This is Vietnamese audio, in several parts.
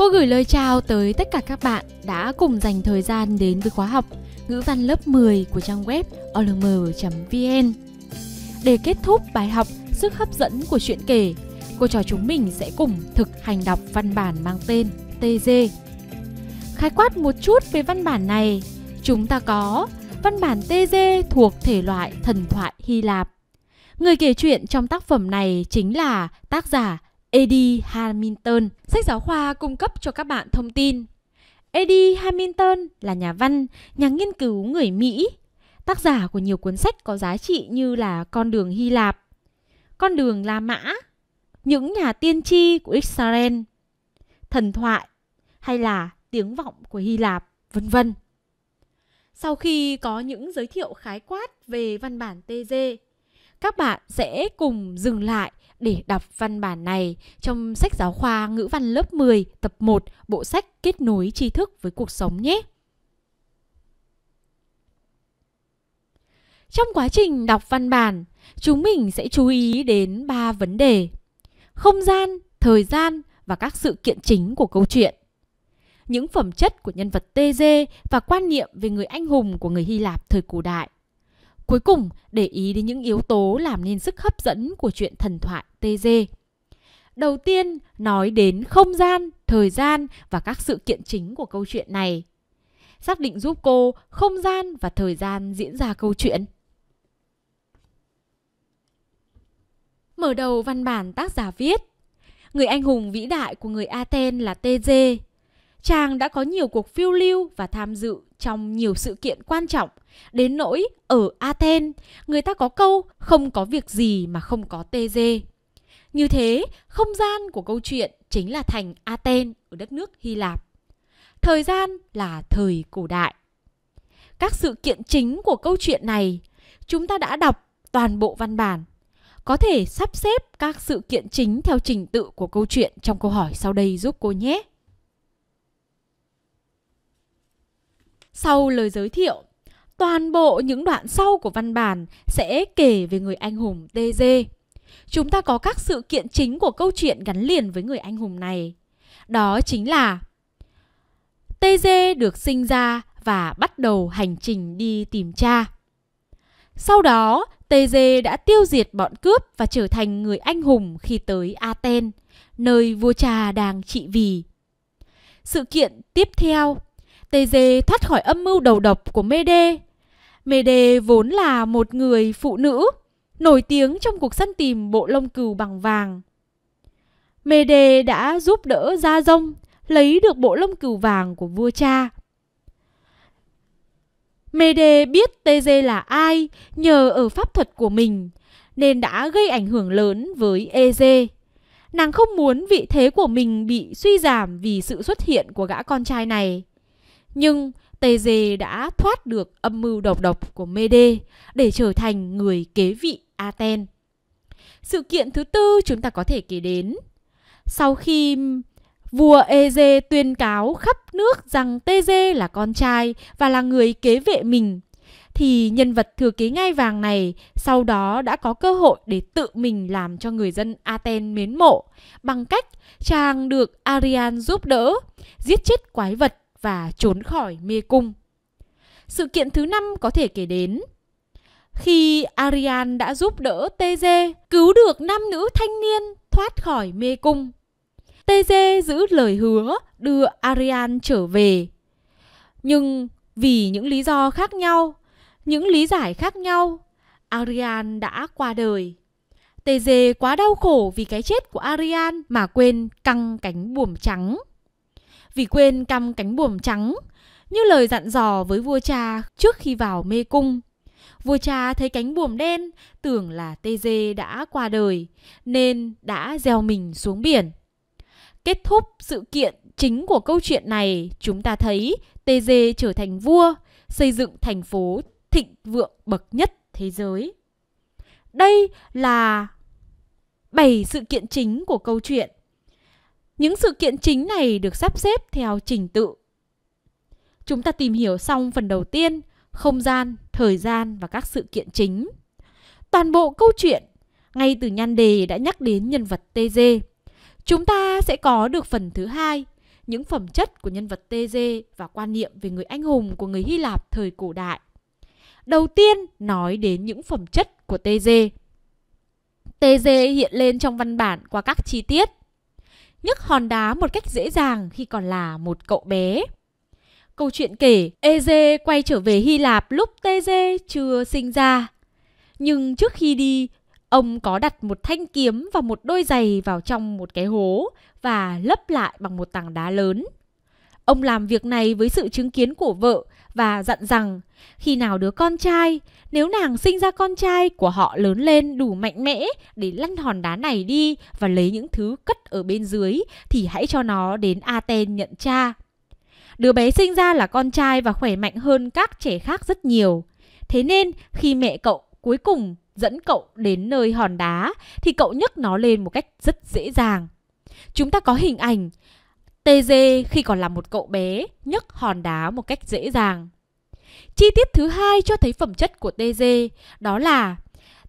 Cô gửi lời chào tới tất cả các bạn đã cùng dành thời gian đến với khóa học ngữ văn lớp 10 của trang web olm.vn. Để kết thúc bài học sức hấp dẫn của chuyện kể, cô trò chúng mình sẽ cùng thực hành đọc văn bản mang tên TG. Khái quát một chút về văn bản này, chúng ta có văn bản TG thuộc thể loại thần thoại Hy Lạp. Người kể chuyện trong tác phẩm này chính là tác giả Eddie Hamilton. Sách giáo khoa cung cấp cho các bạn thông tin. Eddie Hamilton là nhà văn, nhà nghiên cứu người Mỹ, tác giả của nhiều cuốn sách có giá trị như là Con đường Hy Lạp, Con đường La Mã, Những nhà tiên tri của Israel, Thần thoại hay là Tiếng vọng của Hy Lạp, vân vân. Sau khi có những giới thiệu khái quát về văn bản TG, các bạn sẽ cùng dừng lại để đọc văn bản này trong sách giáo khoa ngữ văn lớp 10 tập 1 bộ sách kết nối tri thức với cuộc sống nhé. Trong quá trình đọc văn bản, chúng mình sẽ chú ý đến 3 vấn đề. Không gian, thời gian và các sự kiện chính của câu chuyện. Những phẩm chất của nhân vật TG và quan niệm về người anh hùng của người Hy Lạp thời cổ đại. Cuối cùng, để ý đến những yếu tố làm nên sức hấp dẫn của chuyện thần thoại TG. Đầu tiên, nói đến không gian, thời gian và các sự kiện chính của câu chuyện này. Xác định giúp cô không gian và thời gian diễn ra câu chuyện. Mở đầu văn bản tác giả viết Người anh hùng vĩ đại của người Athen là TG. Chàng đã có nhiều cuộc phiêu lưu và tham dự trong nhiều sự kiện quan trọng Đến nỗi ở Athens, người ta có câu không có việc gì mà không có tê dê. Như thế, không gian của câu chuyện chính là thành Athens ở đất nước Hy Lạp. Thời gian là thời cổ đại. Các sự kiện chính của câu chuyện này, chúng ta đã đọc toàn bộ văn bản. Có thể sắp xếp các sự kiện chính theo trình tự của câu chuyện trong câu hỏi sau đây giúp cô nhé. Sau lời giới thiệu, toàn bộ những đoạn sau của văn bản sẽ kể về người anh hùng TG. Chúng ta có các sự kiện chính của câu chuyện gắn liền với người anh hùng này. Đó chính là TG được sinh ra và bắt đầu hành trình đi tìm cha. Sau đó, TG đã tiêu diệt bọn cướp và trở thành người anh hùng khi tới Athens, nơi vua cha đang trị vì. Sự kiện tiếp theo, TG thoát khỏi âm mưu đầu độc của Mede Mede vốn là một người phụ nữ, nổi tiếng trong cuộc săn tìm bộ lông cừu bằng vàng. Mede đã giúp đỡ Gia Dông, lấy được bộ lông cừu vàng của vua cha. Mede biết Teze là ai, nhờ ở pháp thuật của mình, nên đã gây ảnh hưởng lớn với Ez. Nàng không muốn vị thế của mình bị suy giảm vì sự xuất hiện của gã con trai này. Nhưng Tê Dê đã thoát được âm mưu độc độc của Mede để trở thành người kế vị Aten. Sự kiện thứ tư chúng ta có thể kể đến. Sau khi vua Eze tuyên cáo khắp nước rằng Tê Dê là con trai và là người kế vệ mình, thì nhân vật thừa kế ngai vàng này sau đó đã có cơ hội để tự mình làm cho người dân Aten mến mộ bằng cách chàng được Arian giúp đỡ giết chết quái vật và trốn khỏi mê cung. Sự kiện thứ năm có thể kể đến khi Arian đã giúp đỡ TG cứu được nam nữ thanh niên thoát khỏi mê cung. TG giữ lời hứa đưa Arian trở về. Nhưng vì những lý do khác nhau, những lý giải khác nhau, Arian đã qua đời. TG quá đau khổ vì cái chết của Arian mà quên căng cánh buồm trắng vì quên căm cánh buồm trắng, như lời dặn dò với vua cha trước khi vào mê cung. Vua cha thấy cánh buồm đen, tưởng là Tê Dê đã qua đời, nên đã gieo mình xuống biển. Kết thúc sự kiện chính của câu chuyện này, chúng ta thấy Tê Dê trở thành vua, xây dựng thành phố thịnh vượng bậc nhất thế giới. Đây là bảy sự kiện chính của câu chuyện. Những sự kiện chính này được sắp xếp theo trình tự. Chúng ta tìm hiểu xong phần đầu tiên, không gian, thời gian và các sự kiện chính. Toàn bộ câu chuyện, ngay từ nhan đề đã nhắc đến nhân vật TG. Chúng ta sẽ có được phần thứ hai, những phẩm chất của nhân vật TG và quan niệm về người anh hùng của người Hy Lạp thời cổ đại. Đầu tiên nói đến những phẩm chất của TG. TG hiện lên trong văn bản qua các chi tiết. Nhấc hòn đá một cách dễ dàng khi còn là một cậu bé. Câu chuyện kể Eze quay trở về Hy Lạp lúc Teze chưa sinh ra. Nhưng trước khi đi, ông có đặt một thanh kiếm và một đôi giày vào trong một cái hố và lấp lại bằng một tảng đá lớn. Ông làm việc này với sự chứng kiến của vợ và dặn rằng khi nào đứa con trai, nếu nàng sinh ra con trai của họ lớn lên đủ mạnh mẽ để lăn hòn đá này đi và lấy những thứ cất ở bên dưới thì hãy cho nó đến Aten nhận cha. Đứa bé sinh ra là con trai và khỏe mạnh hơn các trẻ khác rất nhiều. Thế nên khi mẹ cậu cuối cùng dẫn cậu đến nơi hòn đá thì cậu nhấc nó lên một cách rất dễ dàng. Chúng ta có hình ảnh TG khi còn là một cậu bé, nhấc hòn đá một cách dễ dàng. Chi tiết thứ hai cho thấy phẩm chất của TG đó là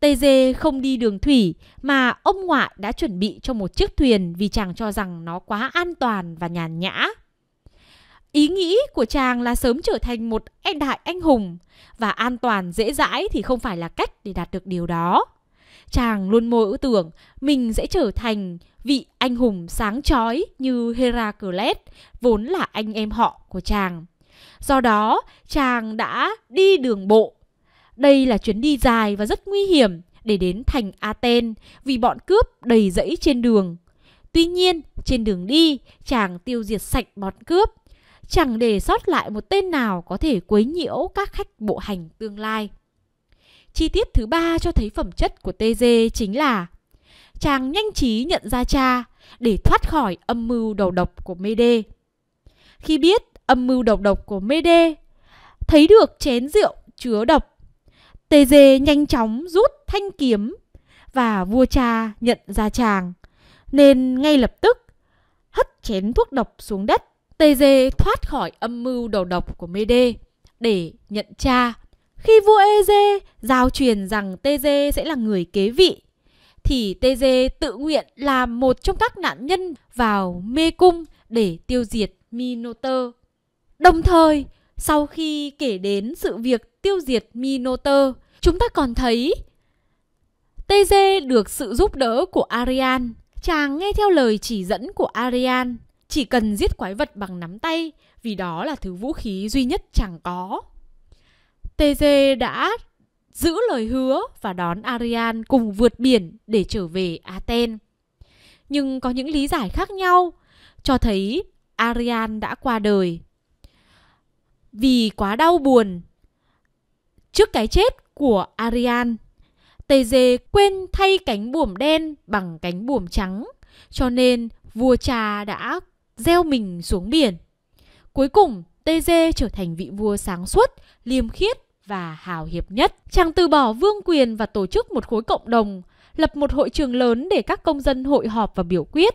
TG không đi đường thủy mà ông ngoại đã chuẩn bị cho một chiếc thuyền vì chàng cho rằng nó quá an toàn và nhàn nhã. Ý nghĩ của chàng là sớm trở thành một anh đại anh hùng và an toàn dễ dãi thì không phải là cách để đạt được điều đó. Chàng luôn mơ ước tưởng mình sẽ trở thành vị anh hùng sáng chói như Heracles, vốn là anh em họ của chàng. Do đó, chàng đã đi đường bộ. Đây là chuyến đi dài và rất nguy hiểm để đến thành Aten vì bọn cướp đầy rẫy trên đường. Tuy nhiên, trên đường đi, chàng tiêu diệt sạch bọn cướp chẳng để sót lại một tên nào có thể quấy nhiễu các khách bộ hành tương lai. Chi tiết thứ ba cho thấy phẩm chất của TG chính là chàng nhanh trí nhận ra cha để thoát khỏi âm mưu đầu độc của Mede. Khi biết âm mưu đầu độc của Mede, thấy được chén rượu chứa độc, TG nhanh chóng rút thanh kiếm và vua cha nhận ra chàng, nên ngay lập tức hất chén thuốc độc xuống đất TG thoát khỏi âm mưu đầu độc của Mede để nhận cha. Khi vua Eze giao truyền rằng TG sẽ là người kế vị, thì TG tự nguyện làm một trong các nạn nhân vào mê cung để tiêu diệt Minotaur. Đồng thời, sau khi kể đến sự việc tiêu diệt Minotaur, chúng ta còn thấy TG được sự giúp đỡ của Arian. Chàng nghe theo lời chỉ dẫn của Arian chỉ cần giết quái vật bằng nắm tay vì đó là thứ vũ khí duy nhất chẳng có. TG đã giữ lời hứa và đón Arian cùng vượt biển để trở về Aten. Nhưng có những lý giải khác nhau cho thấy Arian đã qua đời. Vì quá đau buồn trước cái chết của Arian, TG quên thay cánh buồm đen bằng cánh buồm trắng, cho nên vua cha đã gieo mình xuống biển. Cuối cùng, TG trở thành vị vua sáng suốt, liêm khiết và hào hiệp nhất. Chàng từ bỏ vương quyền và tổ chức một khối cộng đồng, lập một hội trường lớn để các công dân hội họp và biểu quyết.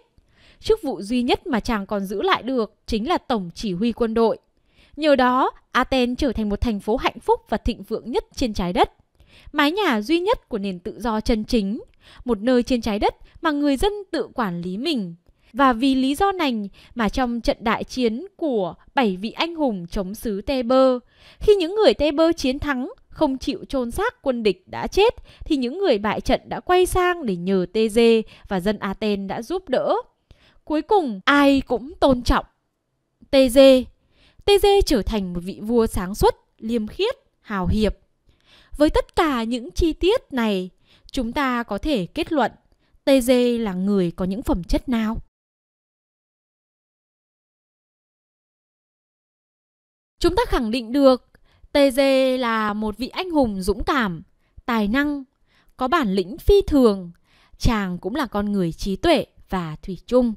Chức vụ duy nhất mà chàng còn giữ lại được chính là tổng chỉ huy quân đội. Nhờ đó, Athens trở thành một thành phố hạnh phúc và thịnh vượng nhất trên trái đất. Mái nhà duy nhất của nền tự do chân chính, một nơi trên trái đất mà người dân tự quản lý mình và vì lý do này mà trong trận đại chiến của bảy vị anh hùng chống xứ bơ khi những người tê bơ chiến thắng, không chịu chôn xác quân địch đã chết, thì những người bại trận đã quay sang để nhờ Tê Dê và dân Aten đã giúp đỡ. Cuối cùng, ai cũng tôn trọng Tê Dê. Tê Dê trở thành một vị vua sáng suốt, liêm khiết, hào hiệp. Với tất cả những chi tiết này, chúng ta có thể kết luận Tê Dê là người có những phẩm chất nào? Chúng ta khẳng định được TG là một vị anh hùng dũng cảm, tài năng, có bản lĩnh phi thường. Chàng cũng là con người trí tuệ và thủy chung.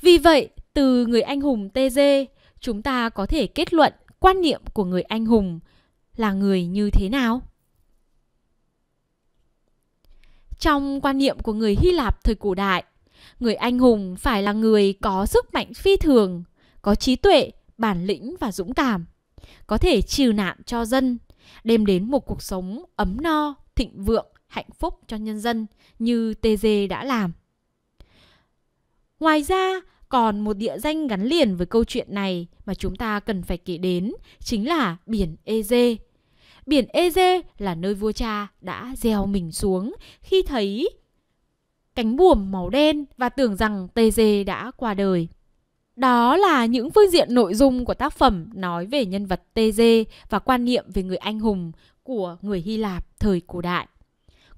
Vì vậy, từ người anh hùng TG, chúng ta có thể kết luận quan niệm của người anh hùng là người như thế nào? Trong quan niệm của người Hy Lạp thời cổ đại, người anh hùng phải là người có sức mạnh phi thường, có trí tuệ, bản lĩnh và dũng cảm có thể trừ nạn cho dân, đem đến một cuộc sống ấm no, thịnh vượng, hạnh phúc cho nhân dân như TG đã làm. Ngoài ra, Còn một địa danh gắn liền với câu chuyện này mà chúng ta cần phải kể đến chính là biển Eze. Biển Eze là nơi vua cha đã gieo mình xuống khi thấy cánh buồm màu đen và tưởng rằng TG đã qua đời. Đó là những phương diện nội dung của tác phẩm nói về nhân vật TG và quan niệm về người anh hùng của người Hy Lạp thời cổ đại.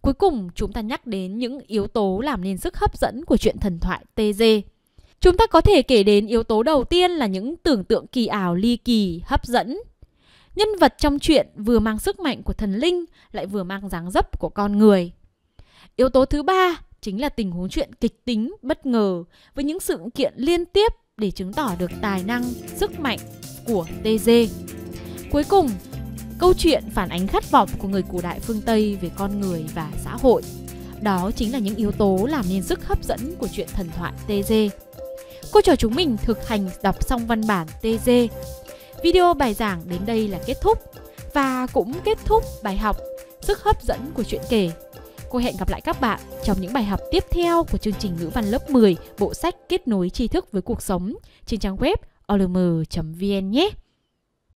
Cuối cùng chúng ta nhắc đến những yếu tố làm nên sức hấp dẫn của chuyện thần thoại TG. Chúng ta có thể kể đến yếu tố đầu tiên là những tưởng tượng kỳ ảo ly kỳ, hấp dẫn. Nhân vật trong chuyện vừa mang sức mạnh của thần linh lại vừa mang dáng dấp của con người. Yếu tố thứ ba chính là tình huống chuyện kịch tính, bất ngờ với những sự kiện liên tiếp để chứng tỏ được tài năng, sức mạnh của TG. Cuối cùng, câu chuyện phản ánh khát vọng của người cổ đại phương Tây về con người và xã hội. Đó chính là những yếu tố làm nên sức hấp dẫn của chuyện thần thoại TG. Cô trò chúng mình thực hành đọc xong văn bản TG. Video bài giảng đến đây là kết thúc và cũng kết thúc bài học sức hấp dẫn của chuyện kể. Cô hẹn gặp lại các bạn trong những bài học tiếp theo của chương trình ngữ văn lớp 10 bộ sách kết nối tri thức với cuộc sống trên trang web olm.vn nhé.